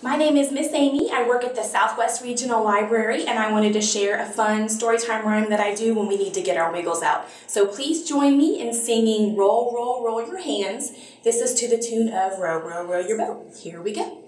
My name is Miss Amy. I work at the Southwest Regional Library and I wanted to share a fun storytime rhyme that I do when we need to get our wiggles out. So please join me in singing Roll, Roll, Roll Your Hands. This is to the tune of Row, Row, Row Your Boat. Here we go.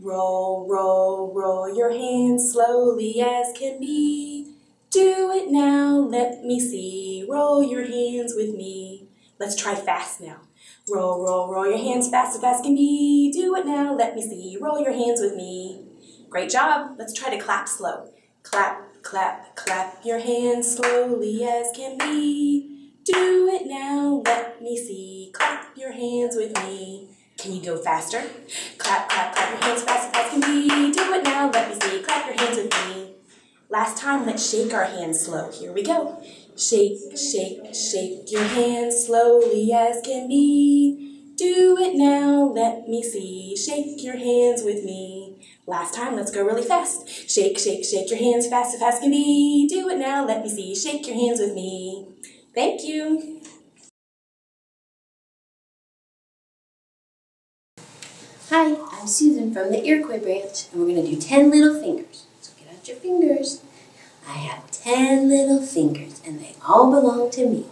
Roll, roll, roll your hands slowly as can be. Do it now, let me see. Roll your hands with me. Let's try fast now. Roll, roll, roll your hands fast as fast can be. Do it now, let me see. Roll your hands with me. Great job. Let's try to clap slow. Clap, clap, clap your hands slowly as can be. Do it now, let me see. Clap your hands with me. Can you go faster? Clap, clap, clap your hands fast as fast can be. Do it now, let me see. Clap your hands with me. Last time, let's shake our hands slow. Here we go. Shake, shake, shake your hands slowly as can be. Do it now, let me see. Shake your hands with me. Last time, let's go really fast. Shake, shake, shake your hands fast as fast can be. Do it now, let me see. Shake your hands with me. Thank you. Hi, I'm Susan from the Iroquois branch, and we're going to do 10 little fingers. So get out your fingers. I have 10 little fingers, and they all belong to me.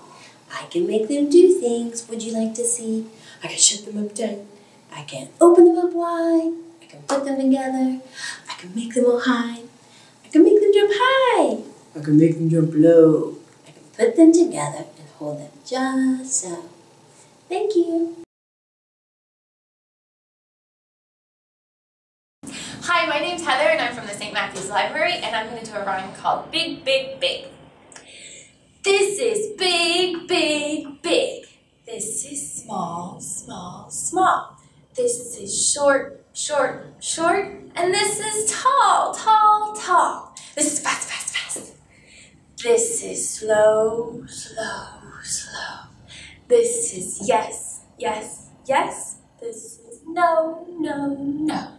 I can make them do things. Would you like to see? I can shut them up tight. I can open them up wide. I can put them together. I can make them all high. I can make them jump high. I can make them jump low. I can put them together and hold them just so. Thank you. Hi, my name's Heather and I'm from the St. Matthew's Library and I'm going to do a rhyme called Big, Big, Big. This is big, big, big. This is small, small, small. This is short, short, short. And this is tall, tall, tall. This is fast, fast, fast. This is slow, slow, slow. This is yes, yes, yes. This is no, no, no.